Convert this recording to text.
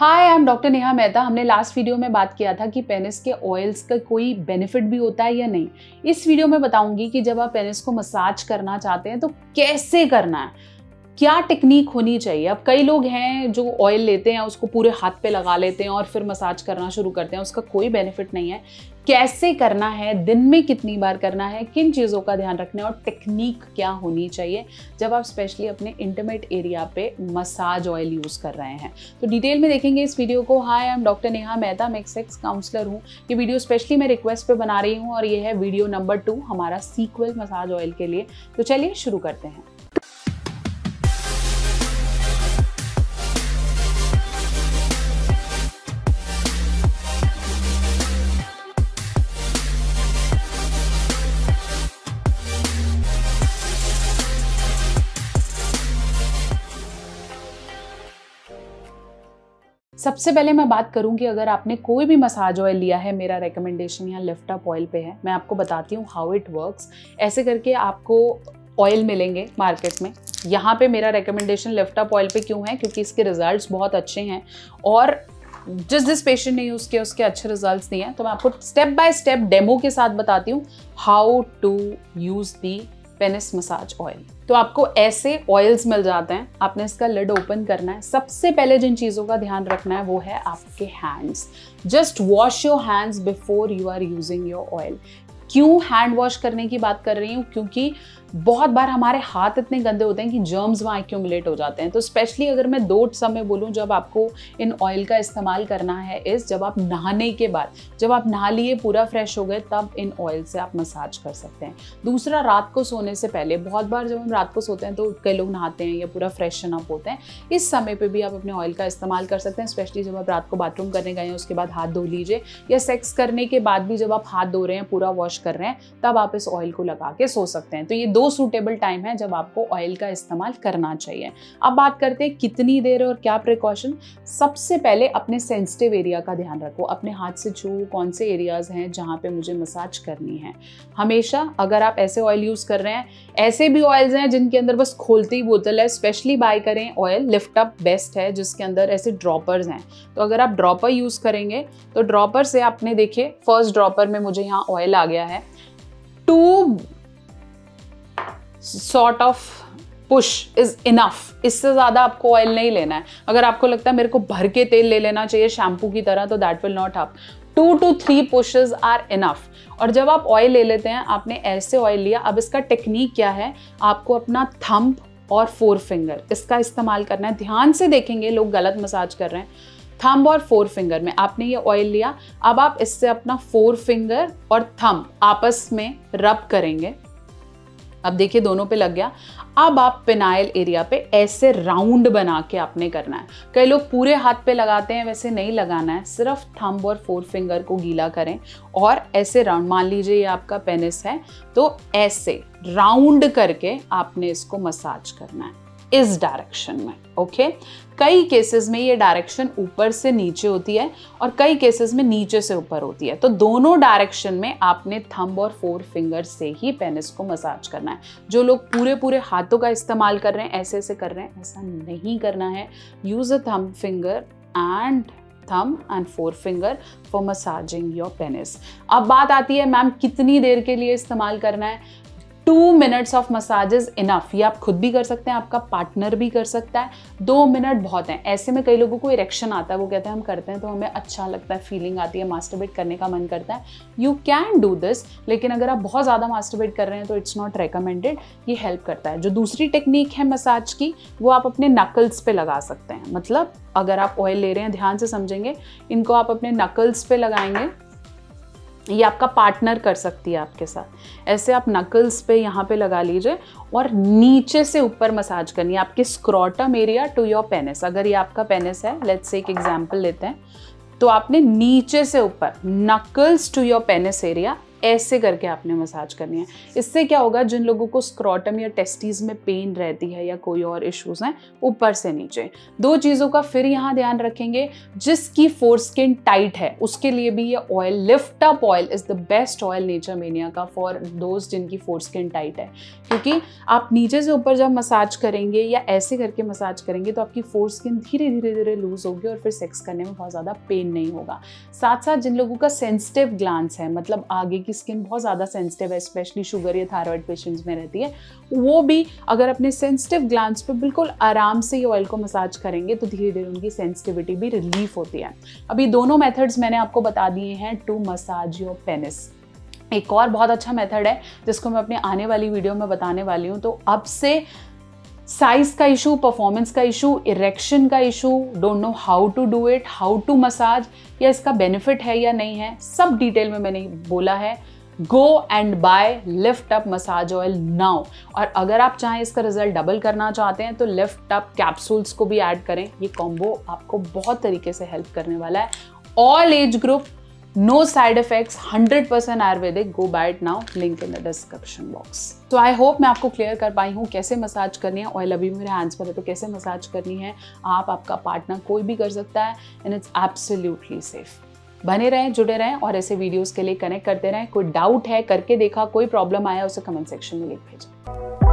Hi I am doctor Neha Mehta हमने last video में बात किया था कि पेनिस के ऑयल्स का कोई बेनिफिट भी होता है या नहीं। इस वीडियो में बताऊँगी कि जब आप पेनिस को मसाज करना चाहते हैं तो कैसे करना है? क्या टेक्निक होनी चाहिए? अब कई लोग हैं जो ऑयल लेते हैं, उसको पूरे हाथ पे लगा लेते हैं और फिर मसाज करना शुरू करते हैं, उसका कोई बेनिफिट नहीं है। कैसे करना है, दिन में कितनी बार करना है, किन चीज़ों का ध्यान रखना है और टेक्निक क्या होनी चाहिए जब आप स्पेशली अपने इंटरमेट एरिया पे मसाज ऑयल यूज़ कर रहे हैं। तो डिटेल में देखेंगे इस वीडियो को। Hi I am doctor Neha Mehta मैं सेक्स काउंसलर हूँ। ये वीडियो स्पेशली मैं रिक्वेस्ट पे बना रही हूँ और ये है वीडियो नंबर टू हमारा सीक्वल मसाज ऑयल के लिए। तो चलिए शुरू करते हैं। सबसे पहले मैं बात करूँ कि अगर आपने कोई भी मसाज ऑयल लिया है, मेरा रिकमेंडेशन यहाँ लिफ्ट अप ऑयल पे है। मैं आपको बताती हूँ हाउ इट वर्क्स ऐसे करके आपको ऑयल मिलेंगे मार्केट में। यहाँ पे मेरा रिकमेंडेशन लिफ्ट अप ऑयल पे क्यों है? क्योंकि इसके रिजल्ट्स बहुत अच्छे हैं और जिस जिस पेशेंट ने यूज़ किया, उसके अच्छे रिज़ल्ट दिए हैं। तो मैं आपको स्टेप बाय स्टेप डेमो के साथ बताती हूँ how to use the penis massage oil तो आपको ऐसे ऑयल्स मिल जाते हैं। आपने इसका लिड ओपन करना है। सबसे पहले जिन चीज़ों का ध्यान रखना है वो है आपके hands just wash your hands before you are using your oil क्यों हैंड वॉश करने की बात कर रही हूँ? क्योंकि बहुत बार हमारे हाथ इतने गंदे होते हैं कि जर्म्स वहाँ एक्यूमुलेट हो जाते हैं। तो स्पेशली अगर मैं दो समय बोलूँ, जब आपको इन ऑयल का इस्तेमाल करना है इस जब आप नहाने के बाद, जब आप नहा लिए, पूरा फ्रेश हो गए, तब इन ऑयल से आप मसाज कर सकते हैं। दूसरा, रात को सोने से पहले, बहुत बार जब हम रात को सोते हैं तो कई लोग नहाते हैं या पूरा फ्रेशन अप होते हैं। इस समय पर भी आप अपने ऑयल का इस्तेमाल कर सकते हैं स्पेशली जब आप रात को बाथरूम करने गए हैं, उसके बाद हाथ धो लीजिए, या सेक्स करने के बाद भी जब आप हाथ धो रहे हैं, पूरा वॉश कर रहे हैं, तब आप इस ऑयल को लगा के सो सकते हैं। तो ये दो सूटेबल टाइम है जब आपको ऑयल का इस्तेमाल करना चाहिए। अब बात करते हैं कितनी देर और क्या प्रिकॉशन सबसे पहले अपने सेंसिटिव एरिया का ध्यान रखो। अपने हाथ से छू, कौन से एरियाज़ हैं जहाँ पे मुझे मसाज करनी है। हमेशा अगर आप ऐसे ऑयल यूज़ कर रहे हैं, ऐसे भी ऑयल्स हैं जिनके अंदर बस खोलती बोतल है स्पेशली बाय करें ऑयल लिफ्ट अप बेस्ट है जिसके अंदर ऐसे ड्रॉपर्स हैं। तो अगर आप ड्रॉपर यूज़ करेंगे तो ड्रॉपर से आपने देखिए फ़र्स्ट ड्रॉपर में मुझे यहाँ ऑयल आ गया है। Two sort of push is enough इससे ज़्यादा आपको ऑयल नहीं लेना है। अगर आपको लगता है मेरे को भर के तेल ले लेना चाहिए शैम्पू की तरह तो that will not up to two three pushes are enough और जब आप ऑयल ले लेते हैं, आपने ऐसे ऑयल लिया, अब इसका टेक्निक क्या है? आपको अपना थम्प और फोर फिंगर इसका इस्तेमाल करना है। ध्यान से देखेंगे, लोग गलत मसाज कर रहे हैं। थंब और फोर फिंगर में आपने ये ऑयल लिया, अब आप इससे अपना फोर फिंगर और थंब आपस में रब करेंगे। अब देखिए दोनों पे लग गया। अब आप पेनाइल एरिया पे ऐसे राउंड बना के आपने करना है। कई लोग पूरे हाथ पे लगाते हैं, वैसे नहीं लगाना है। सिर्फ़ थंब और फोर फिंगर को गीला करें और ऐसे राउंड मान लीजिए ये आपका पेनिस है तो ऐसे राउंड करके आपने इसको मसाज करना है। इस डायरेक्शन में, ओके? कई केसेस में ये डायरेक्शन ऊपर से नीचे होती है और कई केसेस में नीचे से ऊपर होती है। तो दोनों डायरेक्शन में आपने थंब और फोर फिंगर से ही पेनिस को मसाज करना है। जो लोग पूरे पूरे हाथों का इस्तेमाल कर रहे हैं ऐसे ऐसे कर रहे हैं, ऐसा नहीं करना है। Use a thumb finger and thumb and four finger for massaging your penis अब बात आती है, मैम, कितनी देर के लिए इस्तेमाल करना है? Two minutes of massages enough. ये आप खुद भी कर सकते हैं, आपका पार्टनर भी कर सकता है। दो मिनट बहुत हैं। ऐसे में कई लोगों को इरेक्शन आता है, वो कहते हैं, हम करते हैं तो हमें अच्छा लगता है फीलिंग आती है मास्टरबेट करने का मन करता है। यू कैन डू दिस लेकिन अगर आप बहुत ज़्यादा मास्टरबेट कर रहे हैं तो इट्स नॉट रिकमेंडेड ये हेल्प करता है। जो दूसरी टेक्निक है मसाज की, वो आप अपने नकल्स पे लगा सकते हैं। मतलब अगर आप ऑयल ले रहे हैं, ध्यान से समझेंगे, इनको आप अपने नकल्स पे लगाएँगे ये आपका पार्टनर कर सकती है आपके साथ। ऐसे आप नकल्स पे यहाँ पे लगा लीजिए और नीचे से ऊपर मसाज करनी है। आपके scrotum area to your penis अगर ये आपका पेनिस है लेट्स से एक एग्जांपल लेते हैं। तो आपने नीचे से ऊपर knuckles to your penis area ऐसे करके आपने मसाज करनी है। इससे क्या होगा, जिन लोगों को स्क्रॉटम या टेस्टीज में पेन रहती है या कोई और इश्यूज़ हैं, ऊपर से नीचे। दो चीज़ों का फिर यहाँ ध्यान रखेंगे, जिसकी फोर स्किन टाइट है, उसके लिए भी ये oil lift up oil is the best oil Nature Mania का फॉर दोस्त जिनकी फोर स्किन टाइट है। क्योंकि आप नीचे से ऊपर जब मसाज करेंगे या ऐसे करके मसाज करेंगे तो आपकी फोर स्किन धीरे धीरे धीरे लूज होगी और फिर सेक्स करने में बहुत ज़्यादा पेन नहीं होगा। साथ साथ जिन लोगों का सेंसिटिव ग्लांस है मतलब आगे की स्किन बहुत ज़्यादा सेंसिटिव है स्पेशली शुगर या थायराइड पेशेंट्स में रहती है। वो भी अगर अपने सेंसिटिव ग्लांस पे बिल्कुल आराम से ये ऑयल को मसाज करेंगे तो धीरे धीरे उनकी सेंसिटिविटी भी रिलीफ होती है। अभी दोनों मेथड्स मैंने आपको बता दिए हैं टू मसाज योर पेनिस एक और बहुत अच्छा मेथड है, जिसको मैं अपनी आने वाली वीडियो में बताने वाली हूँ। तो अब से साइज़ का इशू परफॉर्मेंस का इशू इरेक्शन का issue don't know how to do it how to massage या इसका बेनिफिट है या नहीं है, सब डिटेल में मैंने बोला है। Go and buy lift up massage oil now और अगर आप चाहें इसका रिज़ल्ट डबल करना चाहते हैं तो लिफ्ट अप कैप्सूल्स को भी ऐड करें। ये कॉम्बो आपको बहुत तरीके से हेल्प करने वाला है। All age group no side effects 100% ayurvedic go buy it now link in the description box तो आई होप मैं आपको क्लियर कर पाई हूँ कैसे मसाज करनी है। ऑयल अभी मेरे हैंड्स पर है तो कैसे मसाज करनी है। आप, आपका पार्टनर कोई भी कर सकता है एंड इट्स एब्सोल्युटली सेफ़ बने रहें, जुड़े रहें, और ऐसे वीडियोस के लिए कनेक्ट करते रहें। कोई डाउट है, करके देखा, कोई प्रॉब्लम आया, उसे कमेंट सेक्शन में लिख भेजें।